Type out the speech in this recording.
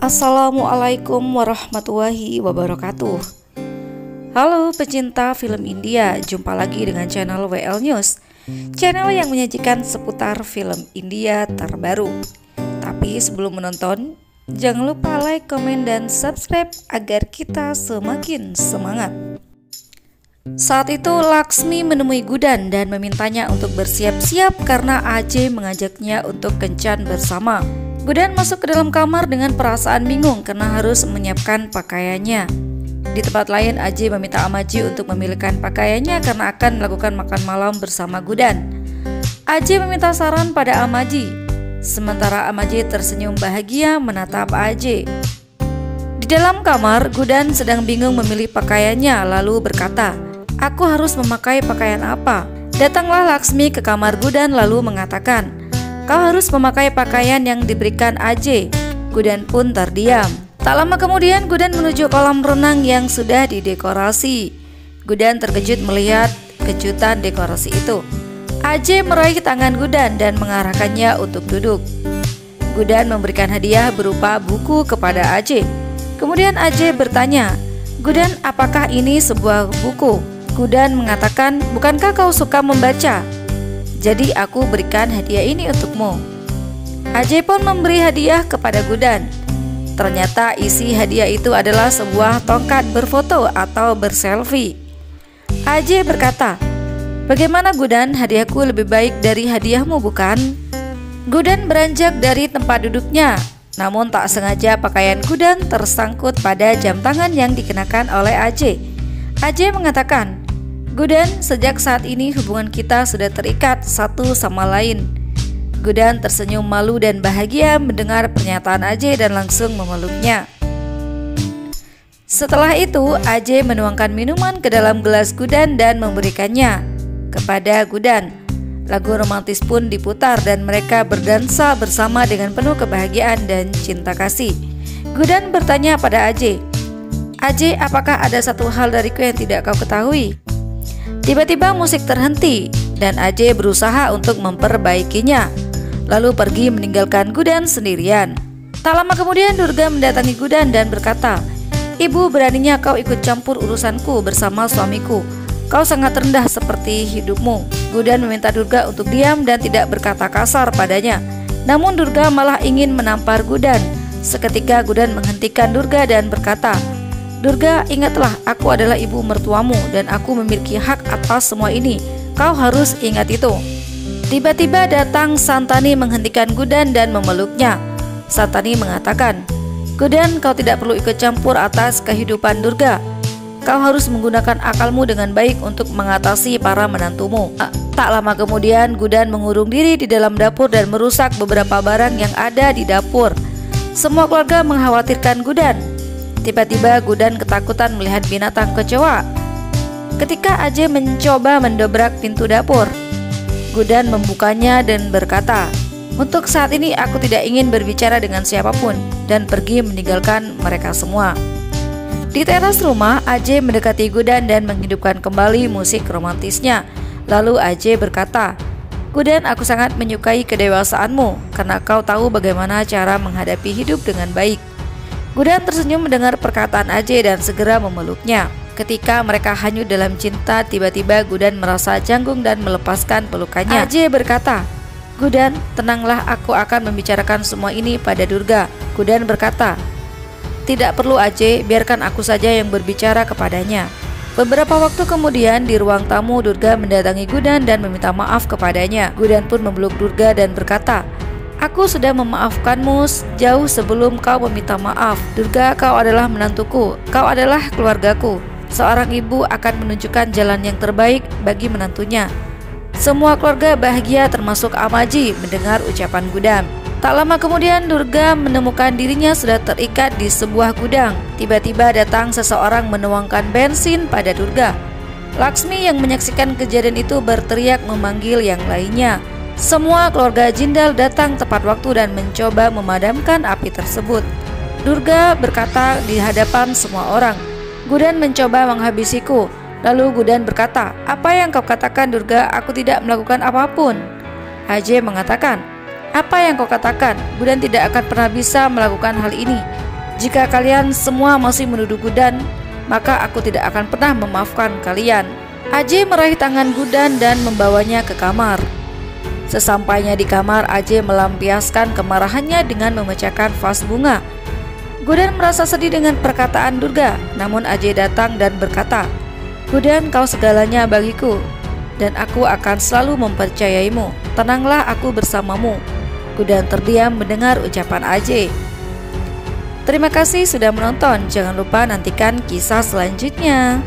Assalamualaikum warahmatullahi wabarakatuh. Halo pecinta film India, jumpa lagi dengan channel WL News. Channel yang menyajikan seputar film India terbaru. Tapi sebelum menonton, jangan lupa like, komen, dan subscribe agar kita semakin semangat. Saat itu Laksmi menemui Gudan dan memintanya untuk bersiap-siap karena Ajay mengajaknya untuk kencan bersama. Gudan masuk ke dalam kamar dengan perasaan bingung karena harus menyiapkan pakaiannya. Di tempat lain, Aji meminta Amaji untuk memilihkan pakaiannya karena akan melakukan makan malam bersama Gudan. Aji meminta saran pada Amaji, sementara Amaji tersenyum bahagia menatap Aji. Di dalam kamar, Gudan sedang bingung memilih pakaiannya lalu berkata, Aku harus memakai pakaian apa? Datanglah Laksmi ke kamar Gudan lalu mengatakan, Kau harus memakai pakaian yang diberikan Aj. Gudan pun terdiam. Tak lama kemudian Gudan menuju kolam renang yang sudah didekorasi. Gudan terkejut melihat kejutan dekorasi itu. Aj meraih tangan Gudan dan mengarahkannya untuk duduk. Gudan memberikan hadiah berupa buku kepada Aj. Kemudian Aj bertanya, Gudan apakah ini sebuah buku? Gudan mengatakan, bukankah kau suka membaca? Jadi aku berikan hadiah ini untukmu. Ajay pun memberi hadiah kepada Gudan. Ternyata isi hadiah itu adalah sebuah tongkat berfoto atau berselfie. Ajay berkata, Bagaimana Gudan, hadiahku lebih baik dari hadiahmu bukan? Gudan beranjak dari tempat duduknya, namun tak sengaja pakaian Gudan tersangkut pada jam tangan yang dikenakan oleh Ajay. Ajay mengatakan, Gudan, sejak saat ini hubungan kita sudah terikat satu sama lain. Gudan tersenyum malu dan bahagia mendengar pernyataan Ajay dan langsung memeluknya. Setelah itu, Ajay menuangkan minuman ke dalam gelas Gudan dan memberikannya kepada Gudan. Lagu romantis pun diputar dan mereka berdansa bersama dengan penuh kebahagiaan dan cinta kasih. Gudan bertanya pada Ajay, Ajay, apakah ada satu hal dariku yang tidak kau ketahui? Tiba-tiba musik terhenti dan Ajay berusaha untuk memperbaikinya, lalu pergi meninggalkan Gudan sendirian. Tak lama kemudian Durga mendatangi Gudan dan berkata, Ibu beraninya kau ikut campur urusanku bersama suamiku. Kau sangat rendah seperti hidupmu. Gudan meminta Durga untuk diam dan tidak berkata kasar padanya. Namun Durga malah ingin menampar Gudan. Seketika Gudan menghentikan Durga dan berkata, Durga, ingatlah aku adalah ibu mertuamu dan aku memiliki hak atas semua ini. Kau harus ingat itu. Tiba-tiba datang Santani menghentikan Gudan dan memeluknya. Santani mengatakan, Gudan, kau tidak perlu ikut campur atas kehidupan Durga. Kau harus menggunakan akalmu dengan baik untuk mengatasi para menantumu. Tak lama kemudian, Gudan mengurung diri di dalam dapur dan merusak beberapa barang yang ada di dapur. Semua keluarga mengkhawatirkan Gudan Tiba-tiba Gudan ketakutan melihat binatang kecoa. Ketika Ajay mencoba mendobrak pintu dapur, Gudan membukanya dan berkata, "Untuk saat ini aku tidak ingin berbicara dengan siapa pun dan pergi meninggalkan mereka semua." Di teras rumah, Ajay mendekati Gudan dan menghidupkan kembali musik romantisnya. Lalu Ajay berkata, Gudan, aku sangat menyukai kedewasaanmu karena kau tahu bagaimana cara menghadapi hidup dengan baik. Gudan tersenyum mendengar perkataan Ajay dan segera memeluknya. Ketika mereka hanyut dalam cinta, tiba-tiba Gudan merasa canggung dan melepaskan pelukannya. Ajay berkata, Gudan, tenanglah aku akan membicarakan semua ini pada Durga. Gudan berkata, Tidak perlu Ajay, biarkan aku saja yang berbicara kepadanya. Beberapa waktu kemudian di ruang tamu Durga mendatangi Gudan dan meminta maaf kepadanya. Gudan pun memeluk Durga dan berkata, Aku sudah memaafkanmu jauh sebelum kau meminta maaf. Durga, kau adalah menantuku. Kau adalah keluargaku. Seorang ibu akan menunjukkan jalan yang terbaik bagi menantunya. Semua keluarga bahagia termasuk Amaji mendengar ucapan Gudam. Tak lama kemudian Durga menemukan dirinya sudah terikat di sebuah gudang. Tiba-tiba datang seseorang menuangkan bensin pada Durga. Laksmi yang menyaksikan kejadian itu berteriak memanggil yang lainnya. Semua keluarga Jindal datang tepat waktu dan mencoba memadamkan api tersebut. Durga berkata di hadapan semua orang, Gudan mencoba menghabisiku. Lalu Gudan berkata, apa yang kau katakan Durga, aku tidak melakukan apa pun. Ajay mengatakan, apa yang kau katakan, Gudan tidak akan pernah bisa melakukan hal ini. Jika kalian semua masih menuduh Gudan, maka aku tidak akan pernah memaafkan kalian. Aje meraih tangan Gudan dan membawanya ke kamar. Sesampainya di kamar, Aje melampiaskan kemarahannya dengan memecahkan vas bunga. Gudan merasa sedih dengan perkataan Durga, namun Aje datang dan berkata, Gudan kau segalanya bagiku, dan aku akan selalu mempercayaimu. Tenanglah aku bersamamu. Gudan terdiam mendengar ucapan Aje. Terima kasih sudah menonton. Jangan lupa nantikan kisah selanjutnya.